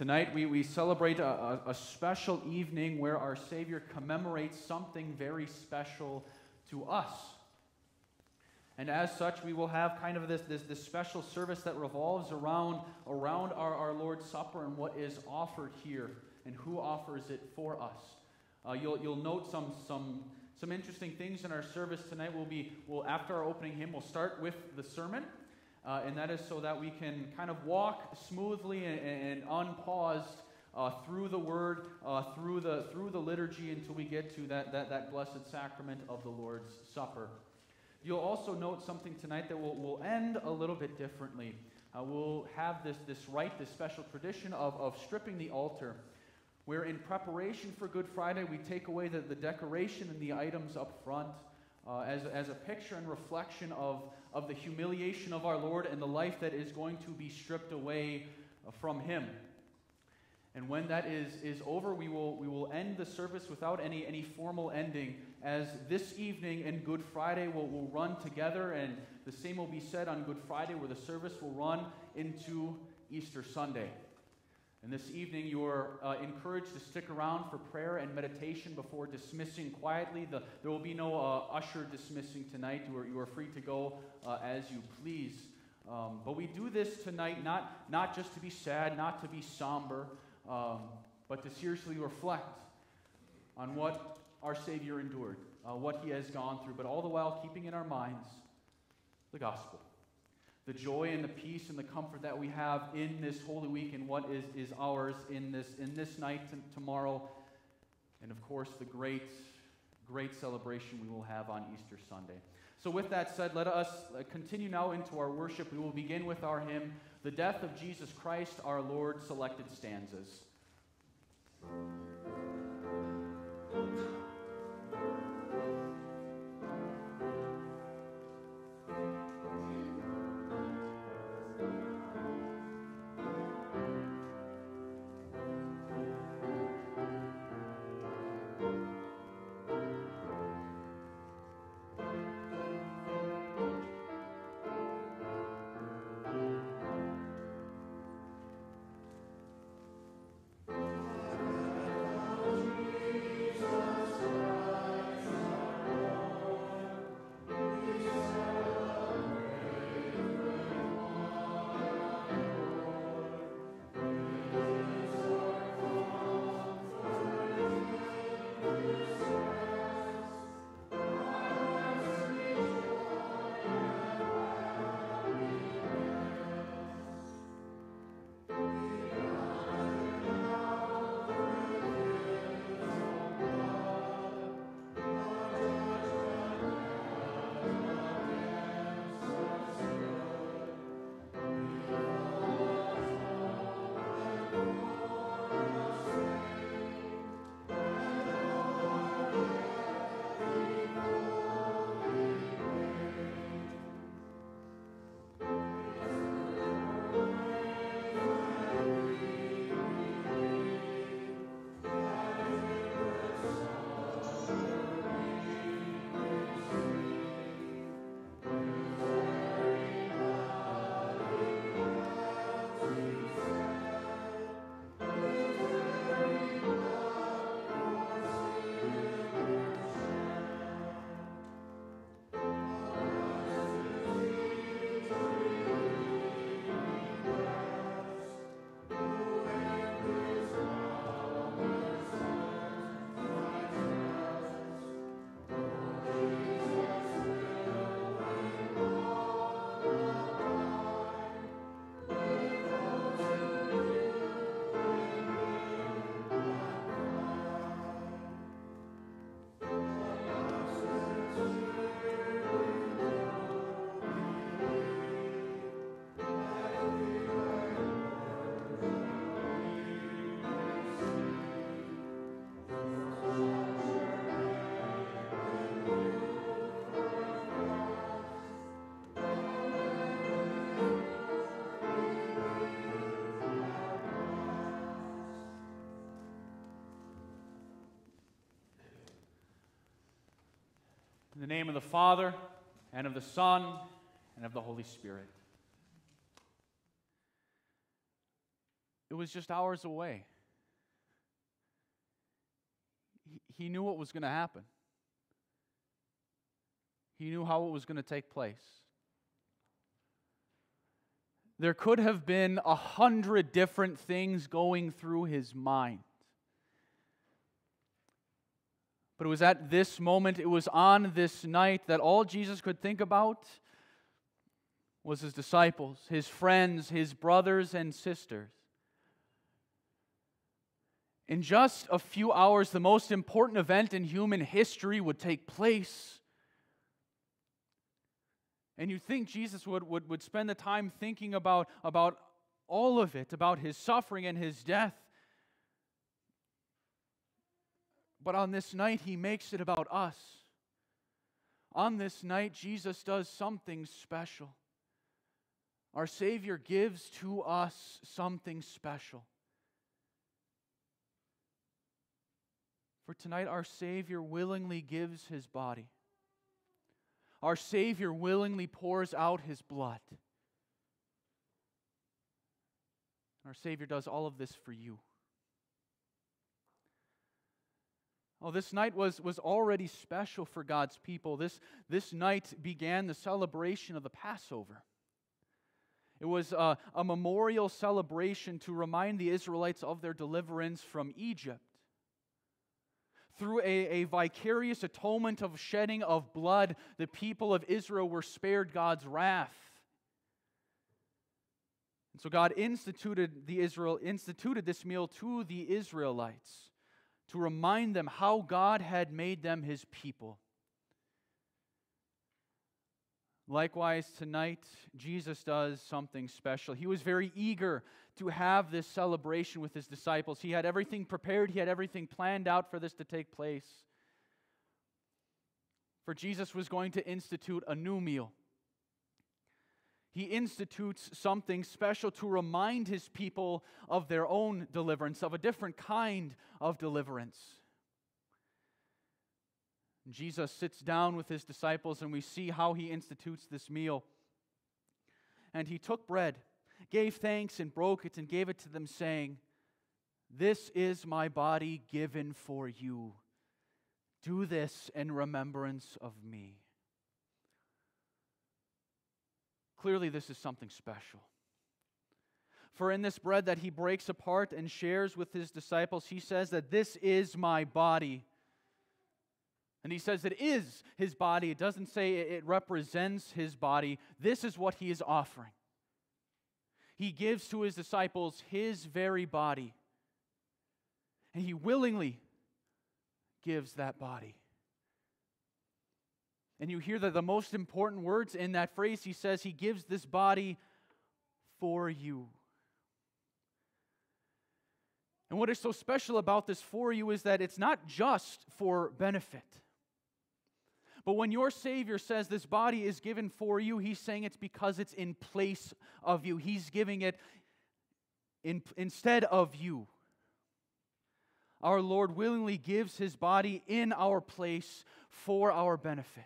Tonight, we, we celebrate a, a, special evening where our Savior commemorates something very special to us. And as such, we will have kind of this, this, this special service that revolves around, around our, our Lord's Supper and what is offered here and who offers it for us. Uh, you'll, you'll note some, some, some interesting things in our service tonight. We'll be, we'll, after our opening hymn, we'll start with the sermon. Uh, and that is so that we can kind of walk smoothly and, and unpaused uh, through the word, uh, through, the, through the liturgy until we get to that, that, that blessed sacrament of the Lord's Supper. You'll also note something tonight that will, will end a little bit differently. Uh, we'll have this, this rite, this special tradition of, of stripping the altar, where in preparation for Good Friday, we take away the, the decoration and the items up front uh, as, as a picture and reflection of, of the humiliation of our Lord and the life that is going to be stripped away from Him. And when that is, is over, we will, we will end the service without any, any formal ending, as this evening and Good Friday will, will run together, and the same will be said on Good Friday, where the service will run into Easter Sunday. And this evening, you're uh, encouraged to stick around for prayer and meditation before dismissing quietly. The, there will be no uh, usher dismissing tonight. You are, you are free to go uh, as you please. Um, but we do this tonight not, not just to be sad, not to be somber, um, but to seriously reflect on what our Savior endured, uh, what he has gone through, but all the while keeping in our minds the gospel. The joy and the peace and the comfort that we have in this Holy Week and what is, is ours in this, in this night and tomorrow. And of course, the great, great celebration we will have on Easter Sunday. So, with that said, let us uh, continue now into our worship. We will begin with our hymn, The Death of Jesus Christ, our Lord, selected stanzas. Name of the Father, and of the Son, and of the Holy Spirit. It was just hours away. He knew what was going to happen. He knew how it was going to take place. There could have been a hundred different things going through his mind. But it was at this moment, it was on this night that all Jesus could think about was his disciples, his friends, his brothers and sisters. In just a few hours, the most important event in human history would take place. And you think Jesus would, would, would spend the time thinking about, about all of it, about his suffering and his death. But on this night, he makes it about us. On this night, Jesus does something special. Our Savior gives to us something special. For tonight, our Savior willingly gives his body. Our Savior willingly pours out his blood. Our Savior does all of this for you. Oh, this night was, was already special for God's people. This, this night began the celebration of the Passover. It was a, a memorial celebration to remind the Israelites of their deliverance from Egypt through a, a vicarious atonement of shedding of blood, the people of Israel were spared God's wrath. And so God instituted the Israel instituted this meal to the Israelites to remind them how God had made them his people. Likewise, tonight, Jesus does something special. He was very eager to have this celebration with his disciples. He had everything prepared, he had everything planned out for this to take place. For Jesus was going to institute a new meal. He institutes something special to remind his people of their own deliverance, of a different kind of deliverance. Jesus sits down with his disciples, and we see how he institutes this meal. And he took bread, gave thanks, and broke it, and gave it to them, saying, This is my body given for you. Do this in remembrance of me. Clearly, this is something special. For in this bread that he breaks apart and shares with his disciples, he says that this is my body and he says it is his body. It doesn't say it represents his body. This is what he is offering. He gives to his disciples his very body. And he willingly gives that body. And you hear that the most important words in that phrase, he says, He gives this body for you. And what is so special about this for you is that it's not just for benefit. But when your Savior says this body is given for you, He's saying it's because it's in place of you. He's giving it in, instead of you. Our Lord willingly gives His body in our place for our benefit.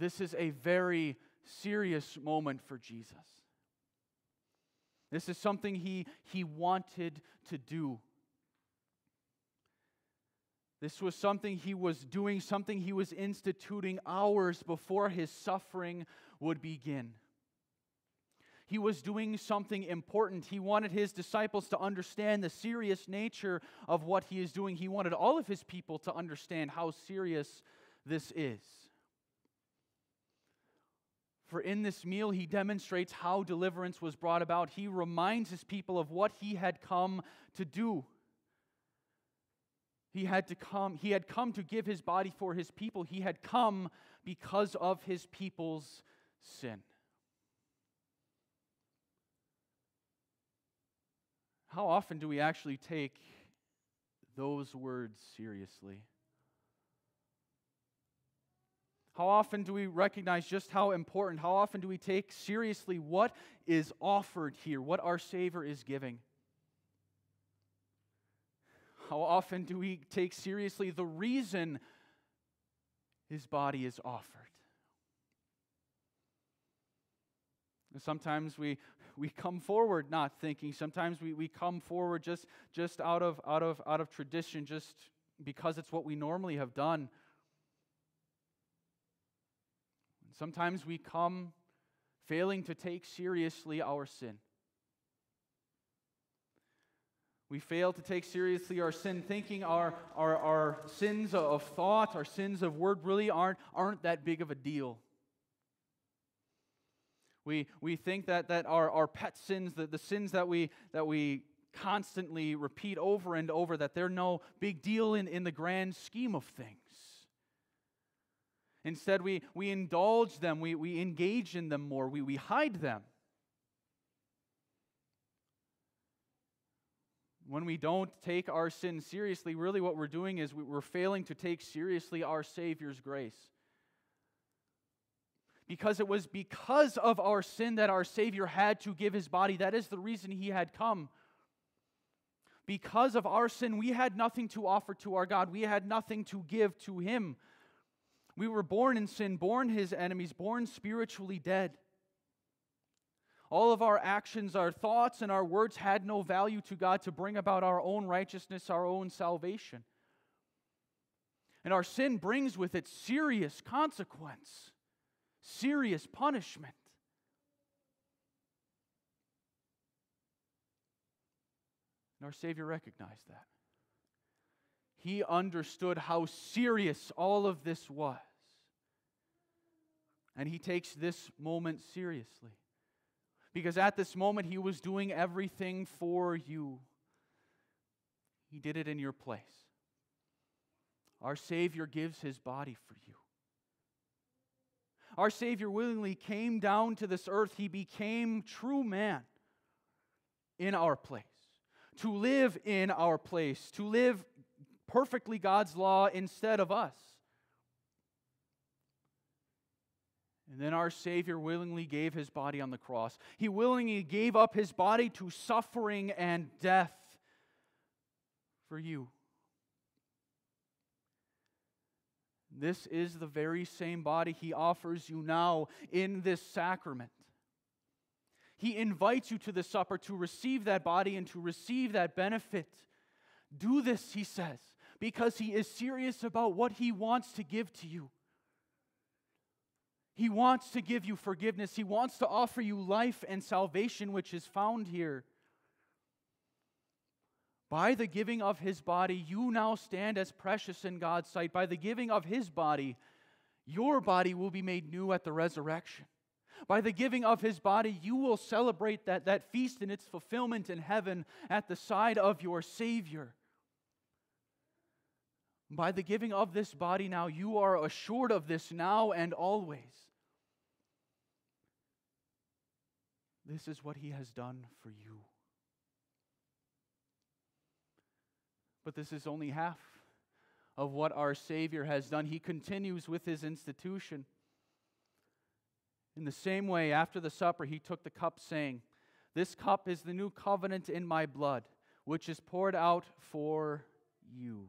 This is a very serious moment for Jesus. This is something he, he wanted to do. This was something he was doing, something he was instituting hours before his suffering would begin. He was doing something important. He wanted his disciples to understand the serious nature of what he is doing. He wanted all of his people to understand how serious this is. For in this meal, he demonstrates how deliverance was brought about. He reminds his people of what he had come to do. He had to come, he had come to give his body for his people. He had come because of his people's sin. How often do we actually take those words seriously? How often do we recognize just how important, how often do we take seriously what is offered here, what our Savior is giving? How often do we take seriously the reason his body is offered. Sometimes we, we come forward not thinking. Sometimes we, we come forward just, just out, of, out, of, out of tradition, just because it's what we normally have done. Sometimes we come failing to take seriously our sin. We fail to take seriously our sin, thinking our, our, our sins of thought, our sins of word really aren't, aren't that big of a deal. We, we think that, that our, our pet sins, the, the sins that we, that we constantly repeat over and over, that they're no big deal in, in the grand scheme of things. Instead, we, we indulge them, we, we engage in them more, we, we hide them. When we don't take our sin seriously, really what we're doing is we're failing to take seriously our Savior's grace. Because it was because of our sin that our Savior had to give his body. That is the reason he had come. Because of our sin, we had nothing to offer to our God, we had nothing to give to him. We were born in sin, born his enemies, born spiritually dead. All of our actions, our thoughts, and our words had no value to God to bring about our own righteousness, our own salvation. And our sin brings with it serious consequence, serious punishment. And our Savior recognized that. He understood how serious all of this was. And he takes this moment seriously. Because at this moment, He was doing everything for you. He did it in your place. Our Savior gives His body for you. Our Savior willingly came down to this earth. He became true man in our place, to live in our place, to live perfectly God's law instead of us. And then our Savior willingly gave his body on the cross. He willingly gave up his body to suffering and death for you. This is the very same body he offers you now in this sacrament. He invites you to the supper to receive that body and to receive that benefit. Do this, he says, because he is serious about what he wants to give to you. He wants to give you forgiveness. He wants to offer you life and salvation, which is found here. By the giving of his body, you now stand as precious in God's sight. By the giving of his body, your body will be made new at the resurrection. By the giving of his body, you will celebrate that, that feast in its fulfillment in heaven at the side of your Savior. By the giving of this body now, you are assured of this now and always. This is what he has done for you. But this is only half of what our Savior has done. He continues with his institution. In the same way, after the supper, he took the cup, saying, This cup is the new covenant in my blood, which is poured out for you.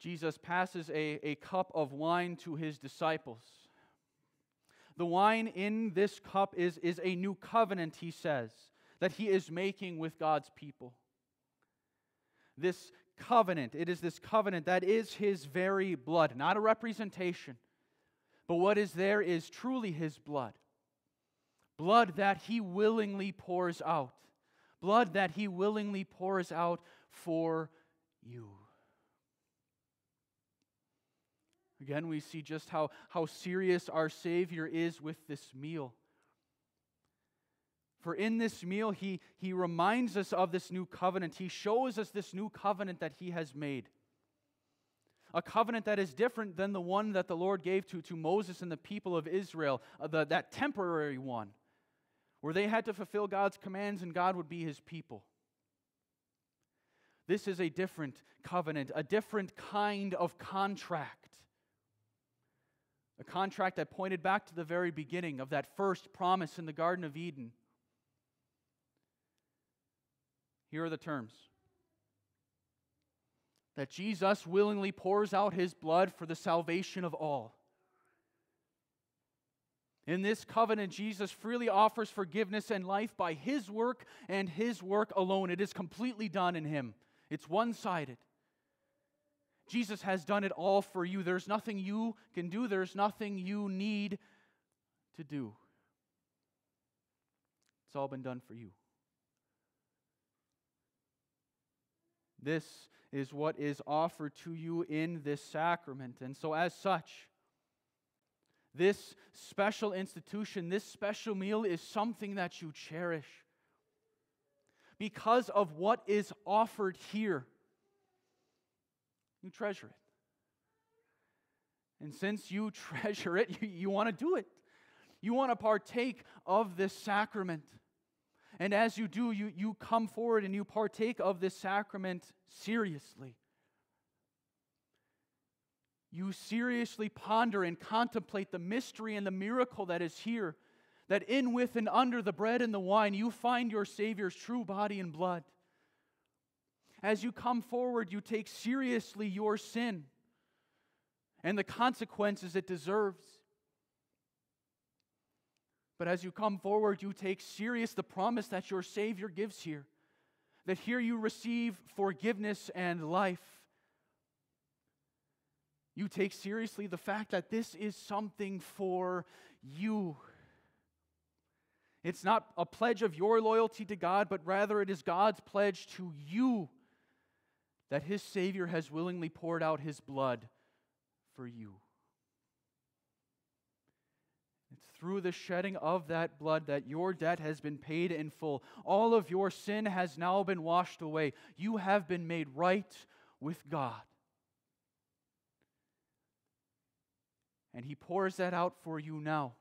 Jesus passes a, a cup of wine to his disciples. The wine in this cup is, is a new covenant, he says, that he is making with God's people. This covenant, it is this covenant that is his very blood, not a representation, but what is there is truly his blood. Blood that he willingly pours out, blood that he willingly pours out for you. Again, we see just how, how serious our Savior is with this meal. For in this meal, he, he reminds us of this new covenant. He shows us this new covenant that He has made. A covenant that is different than the one that the Lord gave to, to Moses and the people of Israel, uh, the, that temporary one, where they had to fulfill God's commands and God would be His people. This is a different covenant, a different kind of contract. A contract that pointed back to the very beginning of that first promise in the Garden of Eden. Here are the terms that Jesus willingly pours out his blood for the salvation of all. In this covenant, Jesus freely offers forgiveness and life by his work and his work alone. It is completely done in him, it's one sided. Jesus has done it all for you. There's nothing you can do, there's nothing you need to do. It's all been done for you. This is what is offered to you in this sacrament. And so, as such, this special institution, this special meal is something that you cherish because of what is offered here. You treasure it. And since you treasure it, you, you want to do it. You want to partake of this sacrament. And as you do, you, you come forward and you partake of this sacrament seriously you seriously ponder and contemplate the mystery and the miracle that is here, that in, with, and under the bread and the wine, you find your Savior's true body and blood. As you come forward, you take seriously your sin and the consequences it deserves. But as you come forward, you take serious the promise that your Savior gives here that here you receive forgiveness and life you take seriously the fact that this is something for you. It's not a pledge of your loyalty to God, but rather it is God's pledge to you that His Savior has willingly poured out His blood for you. It's through the shedding of that blood that your debt has been paid in full. All of your sin has now been washed away. You have been made right with God. And He pours that out for you now.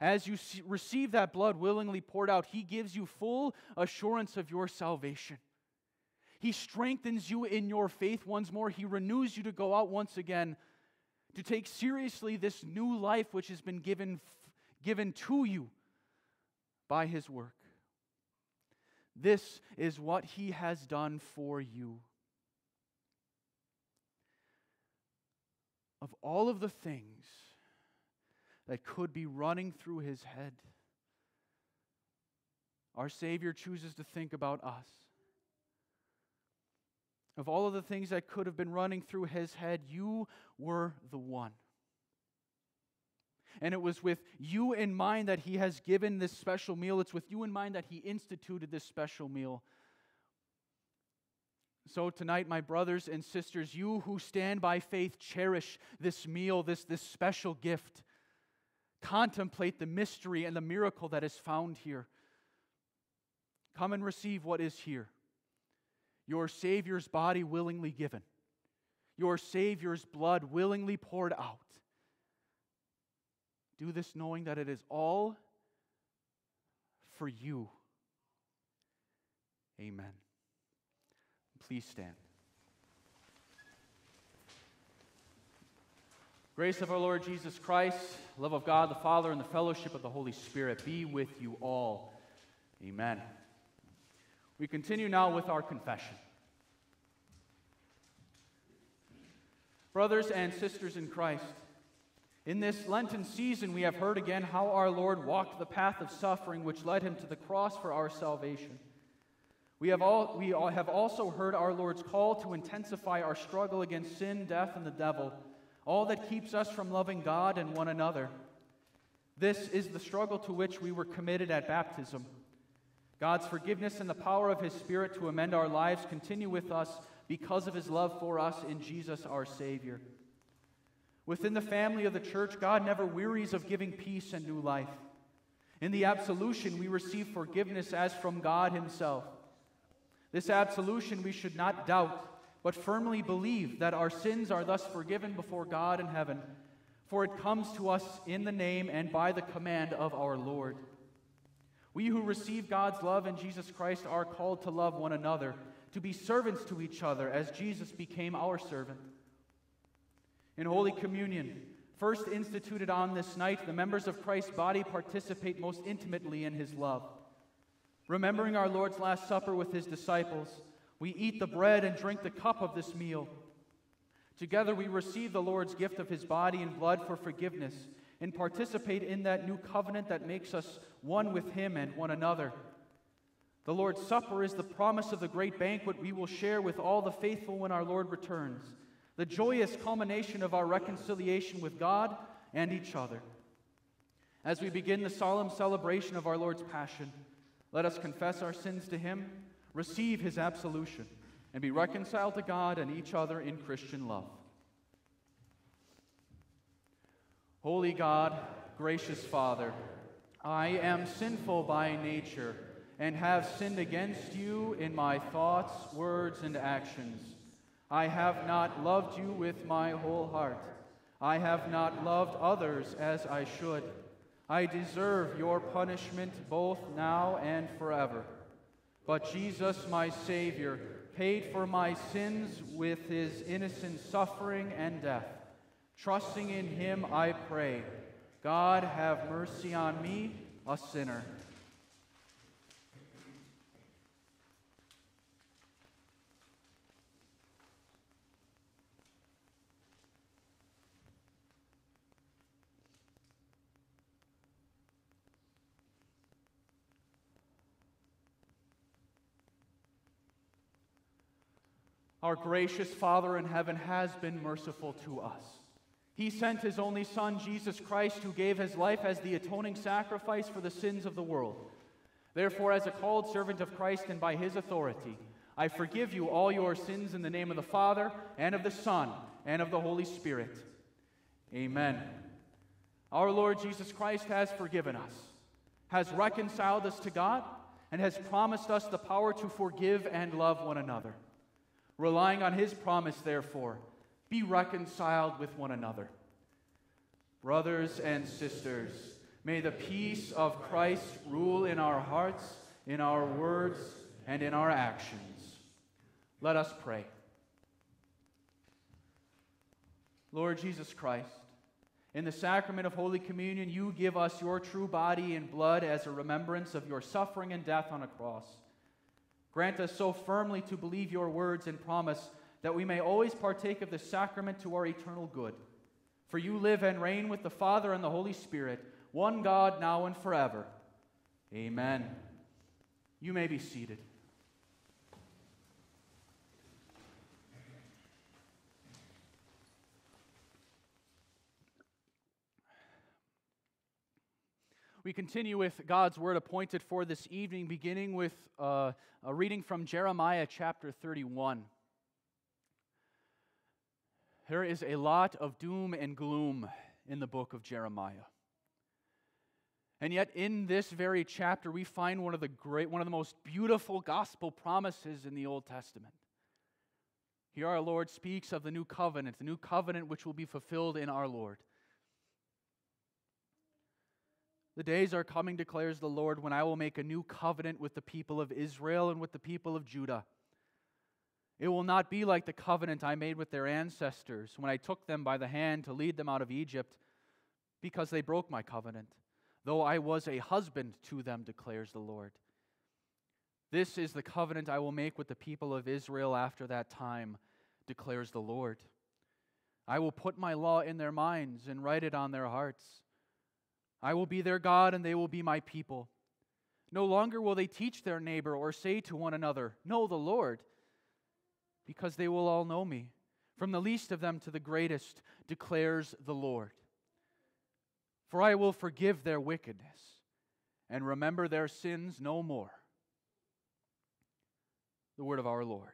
As you receive that blood willingly poured out, He gives you full assurance of your salvation. He strengthens you in your faith once more. He renews you to go out once again to take seriously this new life which has been given, given to you by His work. This is what He has done for you. of all of the things that could be running through his head, our Savior chooses to think about us. Of all of the things that could have been running through his head, you were the one. And it was with you in mind that he has given this special meal. It's with you in mind that he instituted this special meal. So, tonight, my brothers and sisters, you who stand by faith, cherish this meal, this, this special gift. Contemplate the mystery and the miracle that is found here. Come and receive what is here your Savior's body willingly given, your Savior's blood willingly poured out. Do this knowing that it is all for you. Amen. Please stand. Grace of our Lord Jesus Christ, love of God the Father, and the fellowship of the Holy Spirit be with you all. Amen. We continue now with our confession. Brothers and sisters in Christ, in this Lenten season, we have heard again how our Lord walked the path of suffering which led him to the cross for our salvation. We have, all, we all have also heard our Lord's call to intensify our struggle against sin, death, and the devil, all that keeps us from loving God and one another. This is the struggle to which we were committed at baptism. God's forgiveness and the power of His Spirit to amend our lives continue with us because of His love for us in Jesus our Savior. Within the family of the church, God never wearies of giving peace and new life. In the absolution, we receive forgiveness as from God Himself. This absolution we should not doubt, but firmly believe that our sins are thus forgiven before God in heaven, for it comes to us in the name and by the command of our Lord. We who receive God's love in Jesus Christ are called to love one another, to be servants to each other, as Jesus became our servant. In Holy Communion, first instituted on this night, the members of Christ's body participate most intimately in his love. Remembering our Lord's Last Supper with his disciples, We eat the bread and drink the cup of this meal. Together we receive the Lord's gift of his body and blood for forgiveness and participate in that new covenant that makes us one with him and one another. The Lord's Supper is the promise of the great banquet we will share with all the faithful when our Lord returns, the joyous culmination of our reconciliation with God and each other. As we begin the solemn celebration of our Lord's Passion, let us confess our sins to him, receive his absolution and be reconciled to God and each other in Christian love. Holy God, gracious Father, I am sinful by nature and have sinned against you in my thoughts, words, and actions. I have not loved you with my whole heart. I have not loved others as I should. I deserve your punishment both now and forever. But Jesus, my Savior, paid for my sins with his innocent suffering and death. Trusting in him, I pray, God have mercy on me, a sinner. Our gracious Father in heaven has been merciful to us. He sent his only Son, Jesus Christ, who gave his life as the atoning sacrifice for the sins of the world. Therefore, as a called servant of Christ and by his authority, I forgive you all your sins in the name of the Father, and of the Son, and of the Holy Spirit. Amen. Our Lord Jesus Christ has forgiven us, has reconciled us to God, and has promised us the power to forgive and love one another. Relying on his promise, therefore, be reconciled with one another. Brothers and sisters, may the peace of Christ rule in our hearts, in our words, and in our actions. Let us pray. Lord Jesus Christ, in the sacrament of Holy Communion, you give us your true body and blood as a remembrance of your suffering and death on a cross. Grant us so firmly to believe your words and promise that we may always partake of the sacrament to our eternal good. For you live and reign with the Father and the Holy Spirit, one God, now and forever. Amen. You may be seated. We continue with God's word appointed for this evening, beginning with uh, a reading from Jeremiah chapter 31. There is a lot of doom and gloom in the book of Jeremiah. And yet, in this very chapter, we find one of the great, one of the most beautiful gospel promises in the Old Testament. Here, our Lord speaks of the new covenant, the new covenant which will be fulfilled in our Lord. The days are coming, declares the Lord, when I will make a new covenant with the people of Israel and with the people of Judah. It will not be like the covenant I made with their ancestors when I took them by the hand to lead them out of Egypt, because they broke my covenant, though I was a husband to them, declares the Lord. This is the covenant I will make with the people of Israel after that time, declares the Lord. I will put my law in their minds and write it on their hearts. I will be their God, and they will be my people. No longer will they teach their neighbor or say to one another, Know the Lord, because they will all know me, from the least of them to the greatest, declares the Lord. For I will forgive their wickedness and remember their sins no more. The word of our Lord.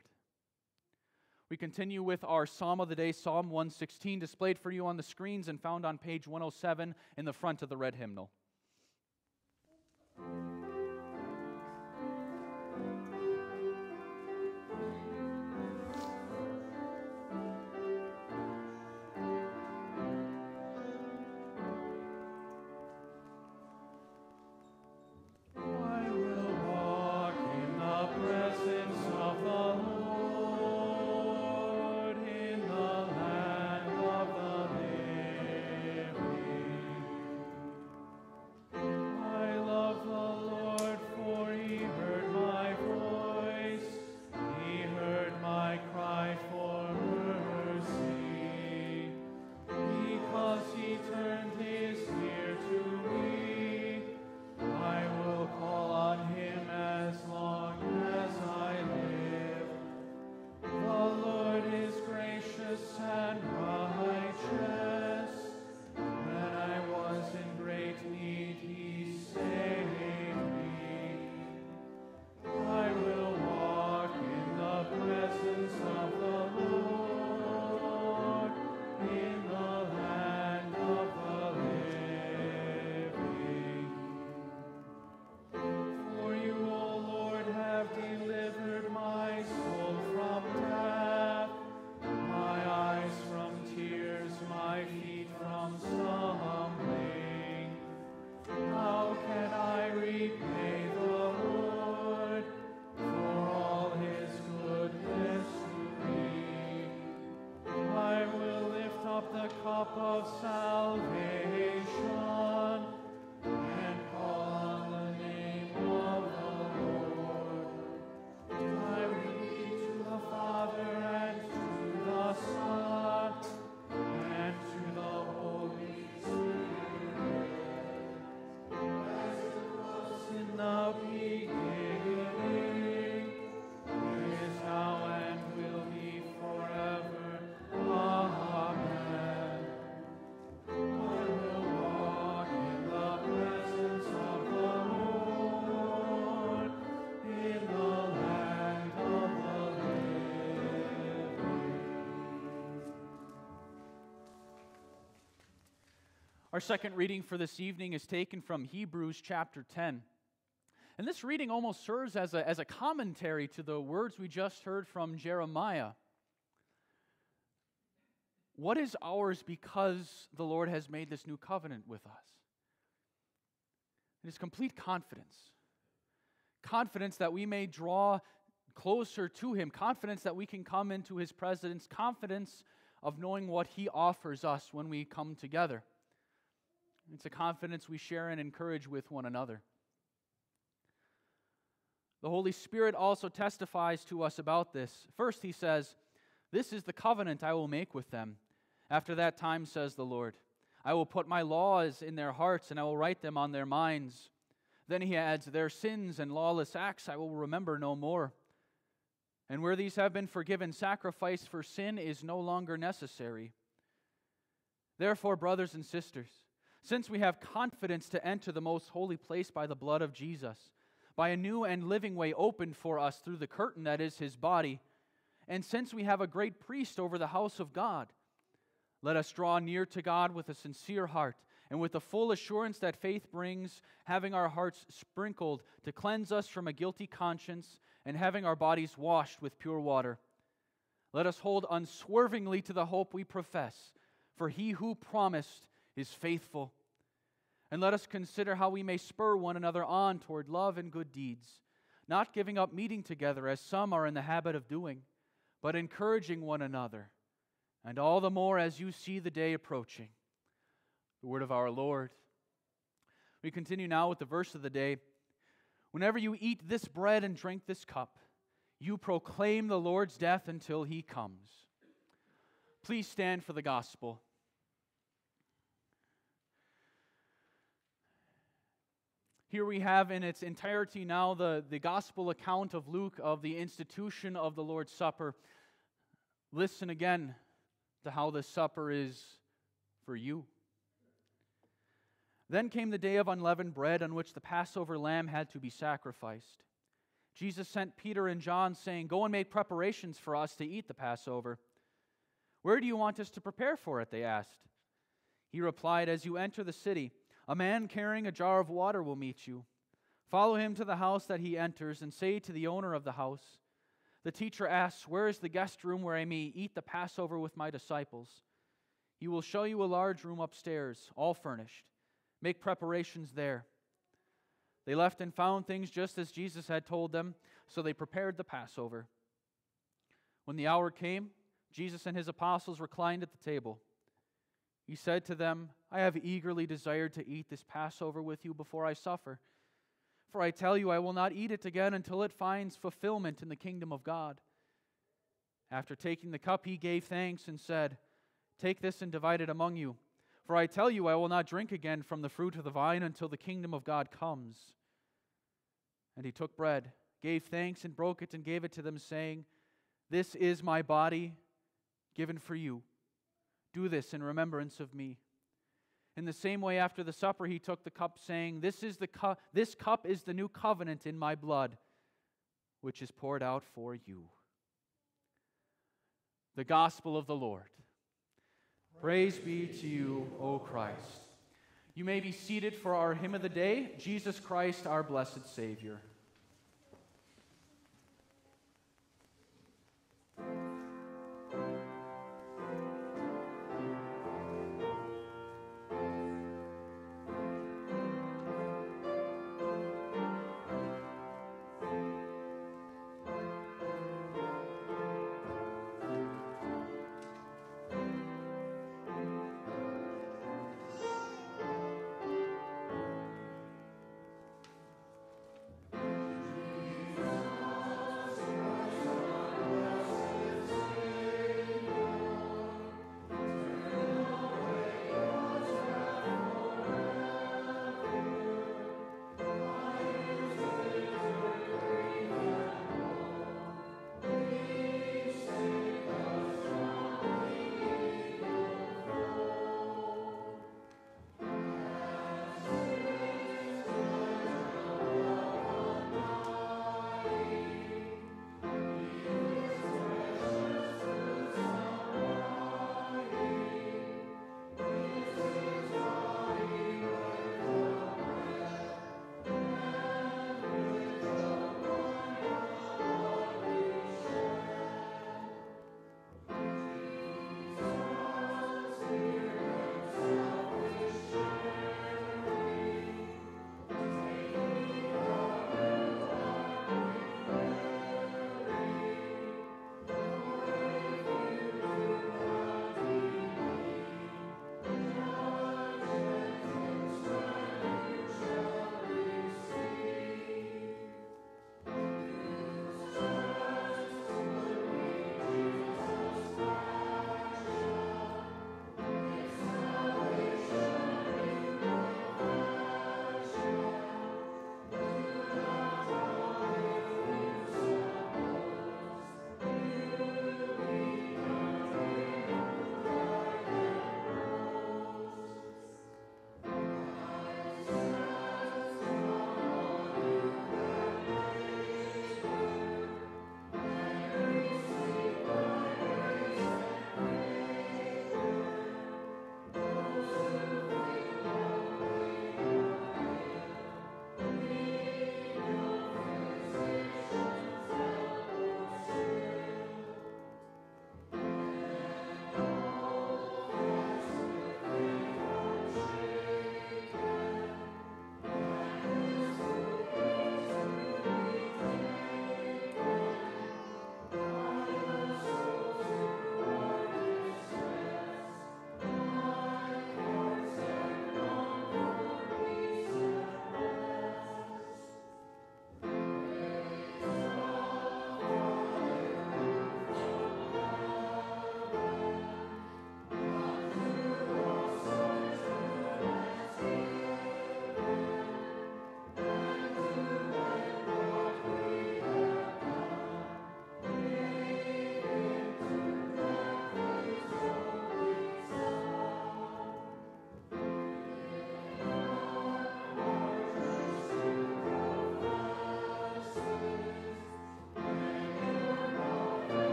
We continue with our Psalm of the Day, Psalm 116, displayed for you on the screens and found on page 107 in the front of the red hymnal. Our second reading for this evening is taken from Hebrews chapter 10. And this reading almost serves as a, as a commentary to the words we just heard from Jeremiah. What is ours because the Lord has made this new covenant with us? It is complete confidence. Confidence that we may draw closer to Him, confidence that we can come into His presence, confidence of knowing what He offers us when we come together. It's a confidence we share and encourage with one another. The Holy Spirit also testifies to us about this. First, He says, This is the covenant I will make with them after that time, says the Lord, I will put my laws in their hearts and I will write them on their minds. Then he adds, Their sins and lawless acts I will remember no more. And where these have been forgiven, sacrifice for sin is no longer necessary. Therefore, brothers and sisters, since we have confidence to enter the most holy place by the blood of Jesus, by a new and living way opened for us through the curtain that is his body, and since we have a great priest over the house of God, let us draw near to God with a sincere heart and with the full assurance that faith brings, having our hearts sprinkled to cleanse us from a guilty conscience and having our bodies washed with pure water. Let us hold unswervingly to the hope we profess, for he who promised is faithful. And let us consider how we may spur one another on toward love and good deeds, not giving up meeting together as some are in the habit of doing, but encouraging one another and all the more as you see the day approaching. The word of our Lord. We continue now with the verse of the day. Whenever you eat this bread and drink this cup, you proclaim the Lord's death until he comes. Please stand for the gospel. Here we have in its entirety now the, the gospel account of Luke of the institution of the Lord's Supper. Listen again to how the supper is for you. Then came the day of unleavened bread on which the Passover lamb had to be sacrificed. Jesus sent Peter and John, saying, Go and make preparations for us to eat the Passover. Where do you want us to prepare for it? They asked. He replied, As you enter the city, a man carrying a jar of water will meet you. Follow him to the house that he enters, and say to the owner of the house, the teacher asks, Where is the guest room where I may eat the Passover with my disciples? He will show you a large room upstairs, all furnished. Make preparations there. They left and found things just as Jesus had told them, so they prepared the Passover. When the hour came, Jesus and his apostles reclined at the table. He said to them, I have eagerly desired to eat this Passover with you before I suffer. For I tell you, I will not eat it again until it finds fulfillment in the kingdom of God. After taking the cup, he gave thanks and said, Take this and divide it among you. For I tell you, I will not drink again from the fruit of the vine until the kingdom of God comes. And he took bread, gave thanks, and broke it, and gave it to them, saying, This is my body given for you. Do this in remembrance of me. In the same way, after the supper, he took the cup, saying, This, is the cu- this cup is the new covenant in my blood, which is poured out for you. The gospel of the Lord. Praise be to you, O Christ. You may be seated for our hymn of the day Jesus Christ, our blessed Savior.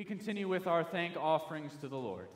We continue with our thank offerings to the Lord.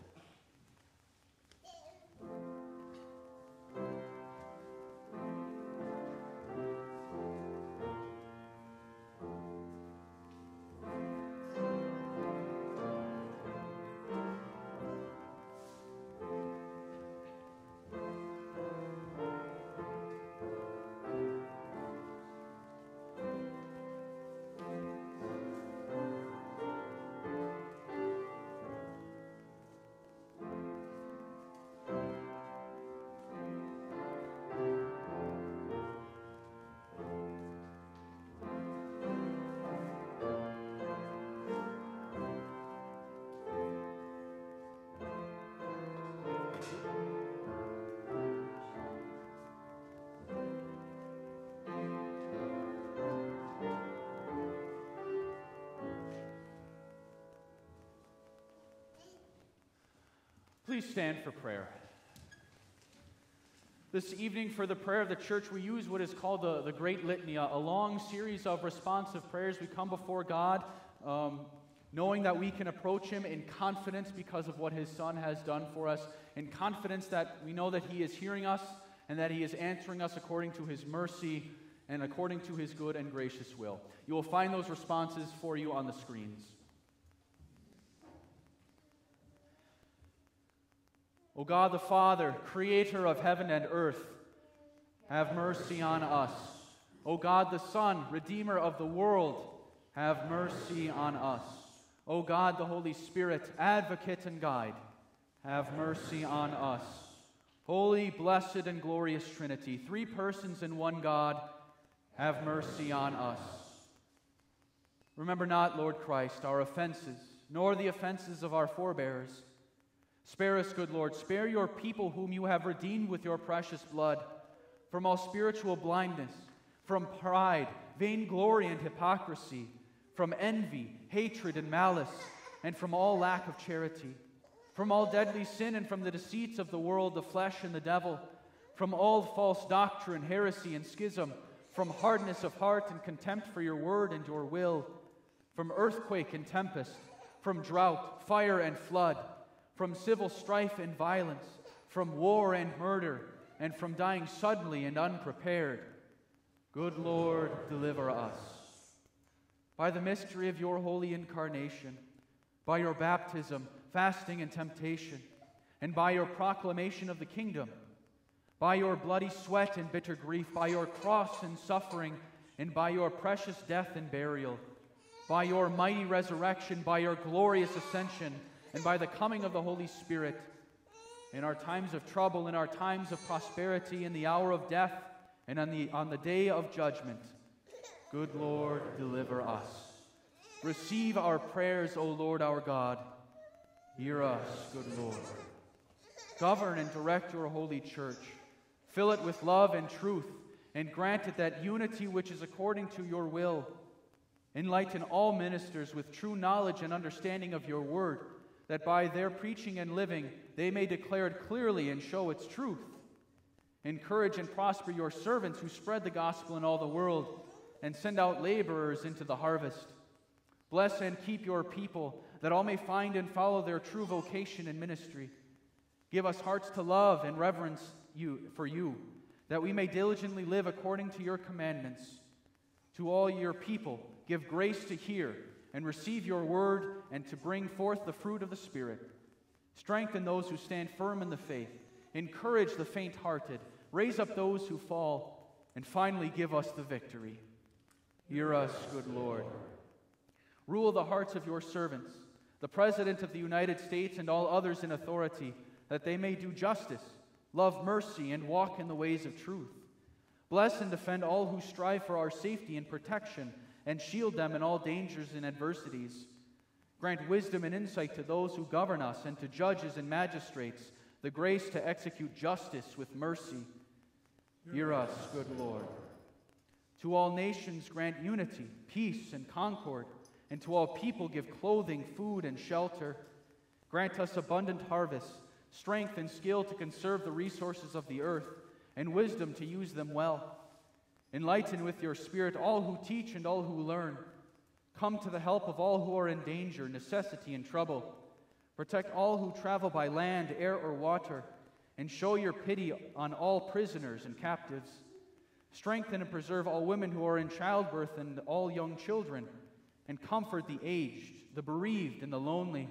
Please stand for prayer. This evening, for the prayer of the church, we use what is called the, the Great Litany, a long series of responsive prayers. We come before God um, knowing that we can approach Him in confidence because of what His Son has done for us, in confidence that we know that He is hearing us and that He is answering us according to His mercy and according to His good and gracious will. You will find those responses for you on the screens. O God the Father, creator of heaven and earth, have mercy on us. O God the Son, redeemer of the world, have mercy on us. O God the Holy Spirit, advocate and guide, have mercy on us. Holy, blessed, and glorious Trinity, three persons in one God, have mercy on us. Remember not, Lord Christ, our offenses, nor the offenses of our forebears Spare us, good Lord. Spare your people whom you have redeemed with your precious blood from all spiritual blindness, from pride, vainglory, and hypocrisy, from envy, hatred, and malice, and from all lack of charity, from all deadly sin, and from the deceits of the world, the flesh, and the devil, from all false doctrine, heresy, and schism, from hardness of heart and contempt for your word and your will, from earthquake and tempest, from drought, fire, and flood from civil strife and violence, from war and murder, and from dying suddenly and unprepared. Good Lord, deliver us. By the mystery of your holy incarnation, by your baptism, fasting, and temptation, and by your proclamation of the kingdom, by your bloody sweat and bitter grief, by your cross and suffering, and by your precious death and burial, by your mighty resurrection, by your glorious ascension, and by the coming of the Holy Spirit in our times of trouble, in our times of prosperity, in the hour of death, and on the, on the day of judgment. Good Lord, deliver us. Receive our prayers, O Lord our God. Hear us, good Lord. Govern and direct your holy church. Fill it with love and truth, and grant it that unity which is according to your will. Enlighten all ministers with true knowledge and understanding of your word that by their preaching and living they may declare it clearly and show its truth. Encourage and prosper your servants who spread the gospel in all the world and send out laborers into the harvest. Bless and keep your people that all may find and follow their true vocation and ministry. Give us hearts to love and reverence you for you, that we may diligently live according to your commandments. To all your people, give grace to hear and receive your word and to bring forth the fruit of the Spirit. Strengthen those who stand firm in the faith, encourage the faint hearted, raise up those who fall, and finally give us the victory. Hear us, good Lord. Rule the hearts of your servants, the President of the United States and all others in authority, that they may do justice, love mercy, and walk in the ways of truth. Bless and defend all who strive for our safety and protection and shield them in all dangers and adversities. Grant wisdom and insight to those who govern us and to judges and magistrates the grace to execute justice with mercy. Hear us, good Lord. To all nations grant unity, peace, and concord, and to all people give clothing, food, and shelter. Grant us abundant harvests, strength and skill to conserve the resources of the earth, and wisdom to use them well. Enlighten with your Spirit all who teach and all who learn. Come to the help of all who are in danger, necessity, and trouble. Protect all who travel by land, air, or water, and show your pity on all prisoners and captives. Strengthen and preserve all women who are in childbirth and all young children, and comfort the aged, the bereaved, and the lonely.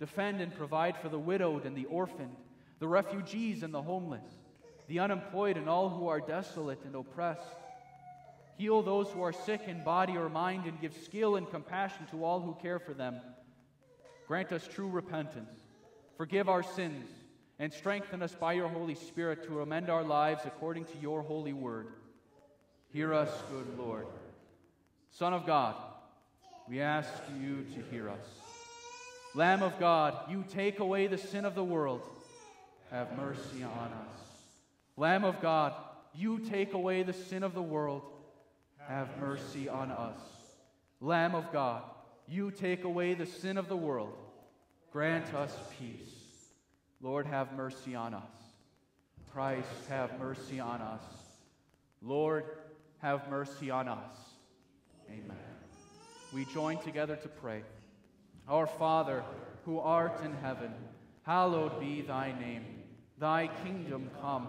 Defend and provide for the widowed and the orphaned, the refugees and the homeless, the unemployed and all who are desolate and oppressed. Heal those who are sick in body or mind, and give skill and compassion to all who care for them. Grant us true repentance. Forgive our sins and strengthen us by your Holy Spirit to amend our lives according to your holy word. Hear us, good Lord. Son of God, we ask you to hear us. Lamb of God, you take away the sin of the world. Have mercy on us. Lamb of God, you take away the sin of the world. Have mercy on us. Lamb of God, you take away the sin of the world. Grant us peace. Lord, have mercy on us. Christ, have mercy on us. Lord, have mercy on us. Amen. We join together to pray. Our Father, who art in heaven, hallowed be thy name. Thy kingdom come,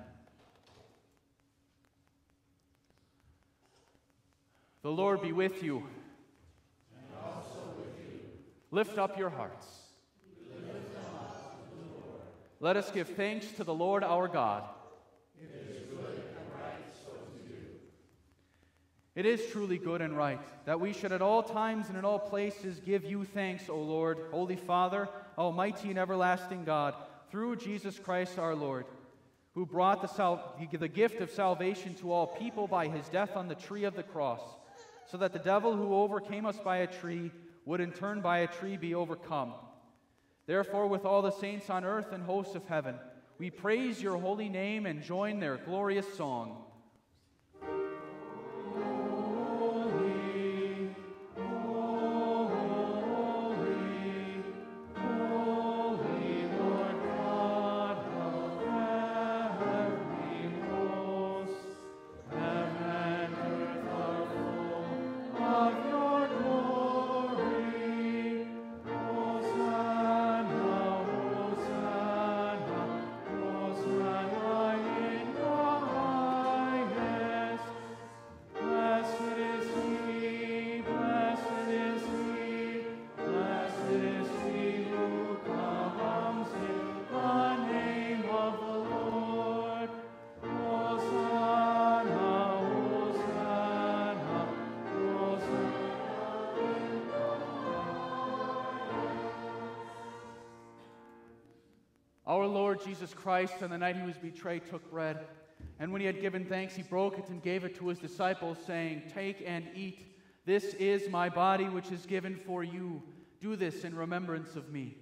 The Lord be with you. And also with you. Lift up your hearts. Let us give thanks to the Lord our God. It is good and right so to do. It is truly good and right that we should at all times and in all places give you thanks, O Lord, Holy Father, Almighty and everlasting God, through Jesus Christ our Lord, who brought the, sal- the gift of salvation to all people by his death on the tree of the cross, so that the devil who overcame us by a tree would in turn by a tree be overcome Therefore, with all the saints on earth and hosts of heaven, we praise your holy name and join their glorious song. Jesus Christ, on the night he was betrayed, took bread. And when he had given thanks, he broke it and gave it to his disciples, saying, Take and eat. This is my body, which is given for you. Do this in remembrance of me.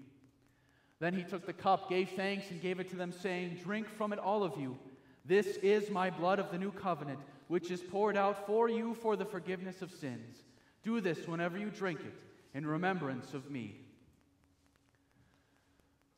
Then he took the cup, gave thanks, and gave it to them, saying, Drink from it, all of you. This is my blood of the new covenant, which is poured out for you for the forgiveness of sins. Do this whenever you drink it in remembrance of me.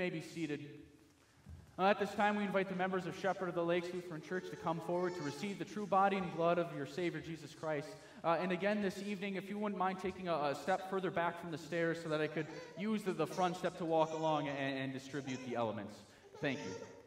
May be seated. Uh, at this time, we invite the members of Shepherd of the Lakes Lutheran Church to come forward to receive the true body and blood of your Savior Jesus Christ. Uh, and again, this evening, if you wouldn't mind taking a, a, step further back from the stairs so that I could use the, the front step to walk along and, and distribute the elements. Thank you.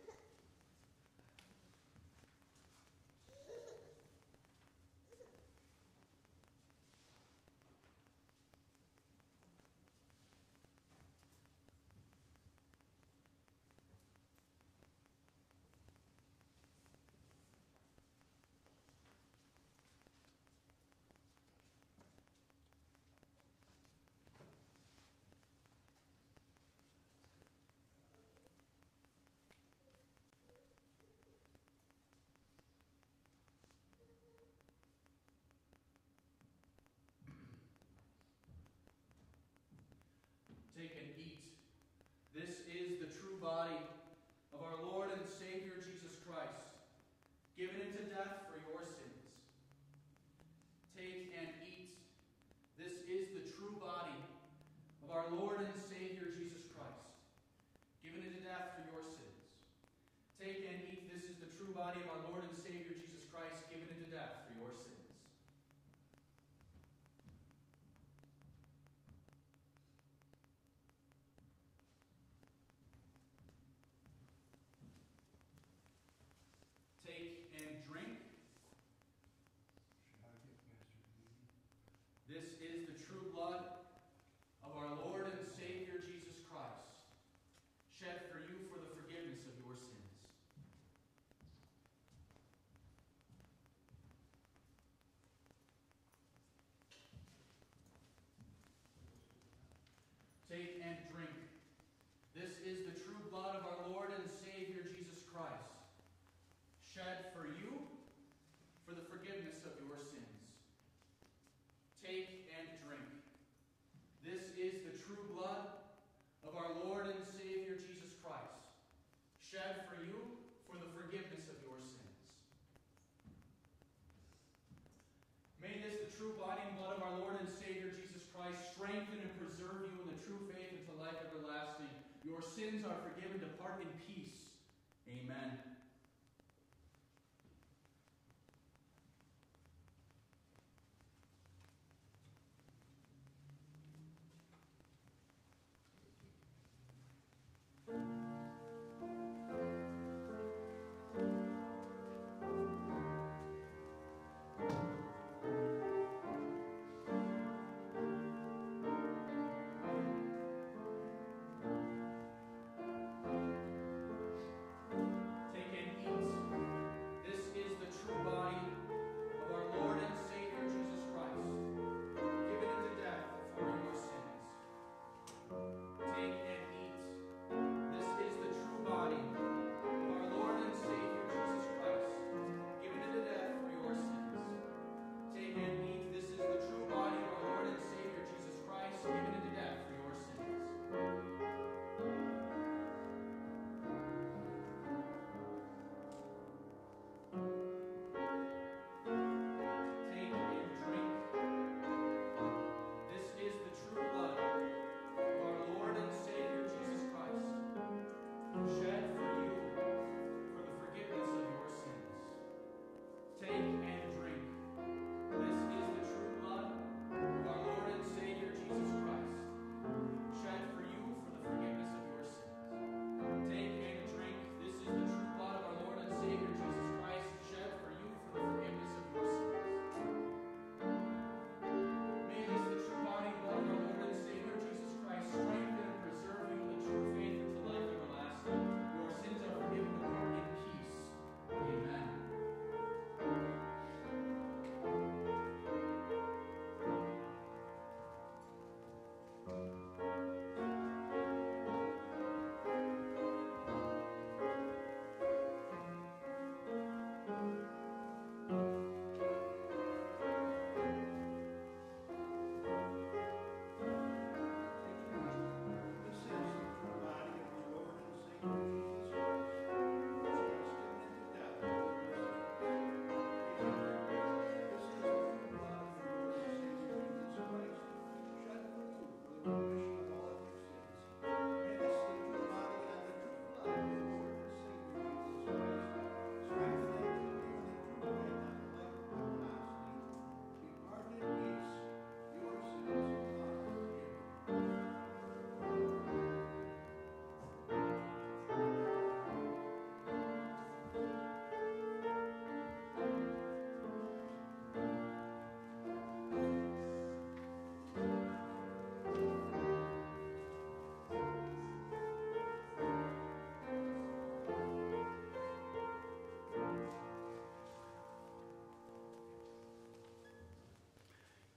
Strengthen and preserve you in the true faith unto life everlasting. Your sins are forgiven. Depart in peace. Amen.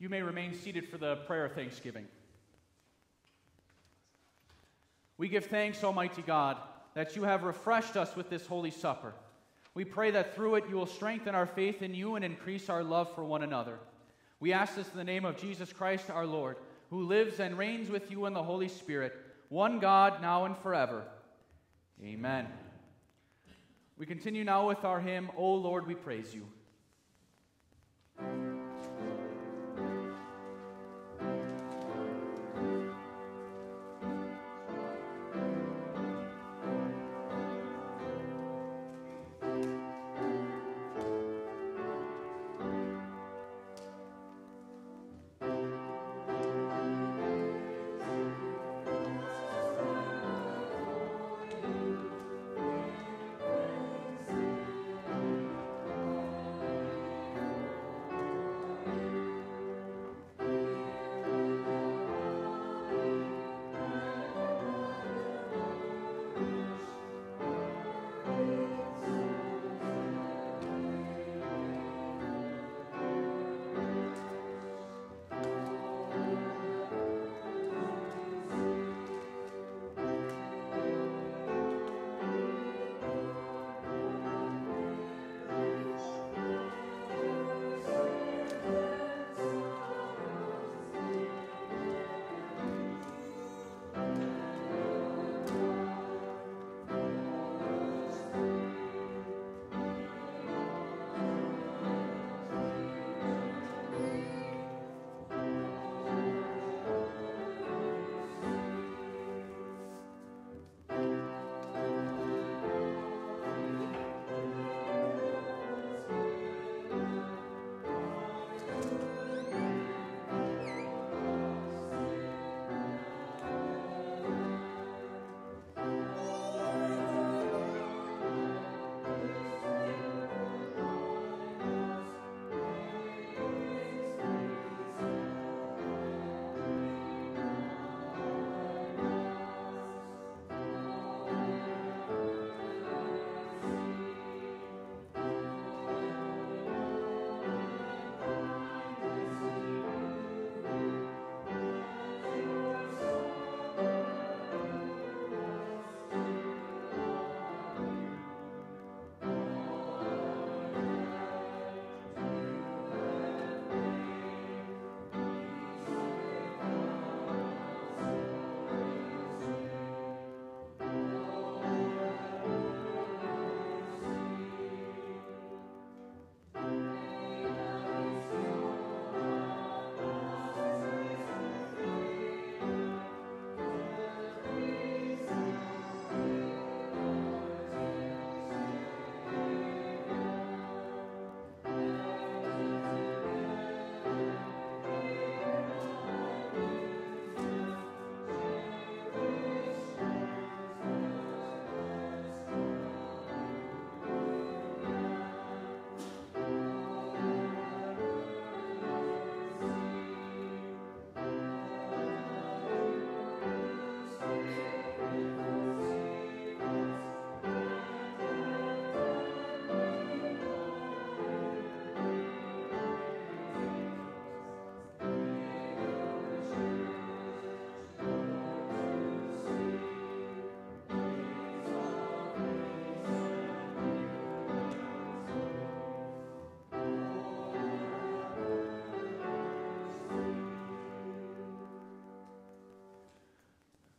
You may remain seated for the prayer of thanksgiving. We give thanks, Almighty God, that you have refreshed us with this holy supper. We pray that through it you will strengthen our faith in you and increase our love for one another. We ask this in the name of Jesus Christ our Lord, who lives and reigns with you in the Holy Spirit, one God, now and forever. Amen. We continue now with our hymn, O Lord, we praise you.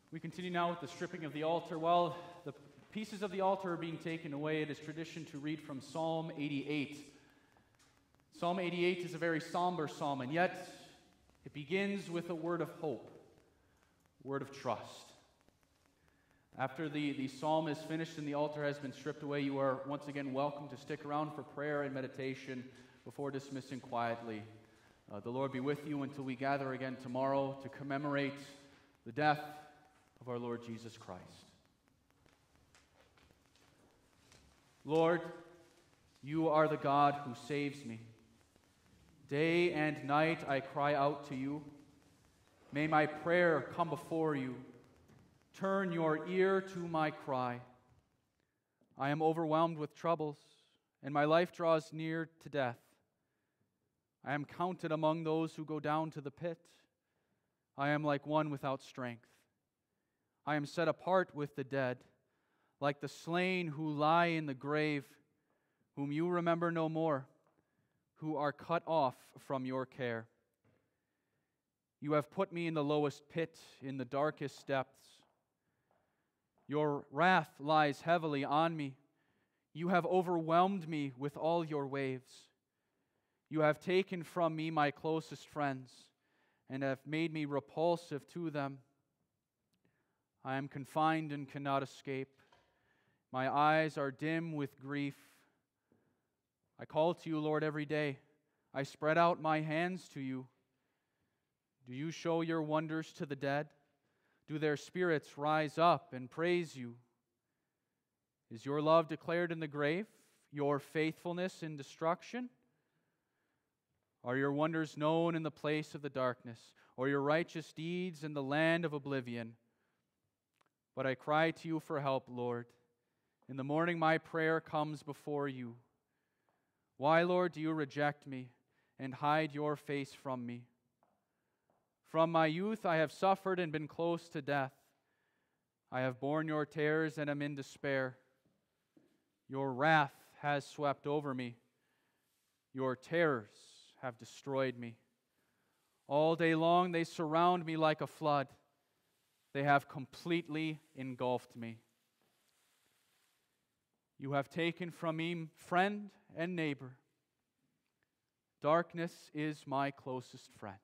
We continue now with the stripping of the altar. While the pieces of the altar are being taken away, it is tradition to read from Psalm 88. Psalm 88 is a very somber psalm, and yet it begins with a word of hope, word of trust. After the, the psalm is finished and the altar has been stripped away, you are once again welcome to stick around for prayer and meditation before dismissing quietly. Uh, the Lord be with you until we gather again tomorrow to commemorate the death of our Lord Jesus Christ. Lord, you are the God who saves me. Day and night I cry out to you. May my prayer come before you. Turn your ear to my cry. I am overwhelmed with troubles, and my life draws near to death. I am counted among those who go down to the pit. I am like one without strength. I am set apart with the dead, like the slain who lie in the grave, whom you remember no more, who are cut off from your care. You have put me in the lowest pit, in the darkest depths. Your wrath lies heavily on me. You have overwhelmed me with all your waves. You have taken from me my closest friends and have made me repulsive to them. I am confined and cannot escape. My eyes are dim with grief. I call to you, Lord, every day. I spread out my hands to you. Do you show your wonders to the dead? Do their spirits rise up and praise you? Is your love declared in the grave, your faithfulness in destruction? Are your wonders known in the place of the darkness, or your righteous deeds in the land of oblivion? But I cry to you for help, Lord. In the morning, my prayer comes before you. Why, Lord, do you reject me and hide your face from me? From my youth I have suffered and been close to death. I have borne your terrors and am in despair. Your wrath has swept over me. Your terrors have destroyed me. All day long they surround me like a flood. They have completely engulfed me. You have taken from me friend and neighbor. Darkness is my closest friend.